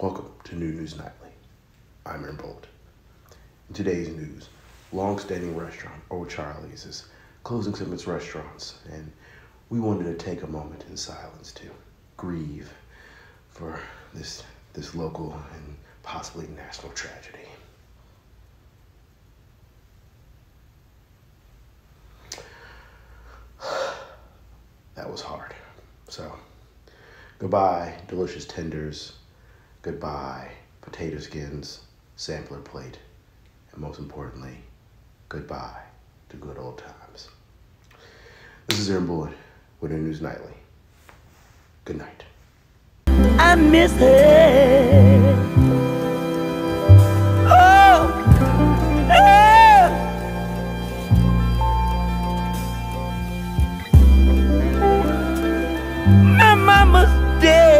Welcome to New News Nightly. I'm Aaron Bold. In today's news, long-standing restaurant O'Charley's is closing some of its restaurants, and we wanted to take a moment in silence to grieve for this this local and possibly national tragedy. That was hard. So, goodbye, delicious tenders. Goodbye, potato skins, sampler plate, and most importantly, goodbye to good old times. This is Aaron Boyd with the News Nightly. Good night. I miss it. Oh. oh. My mama's dead.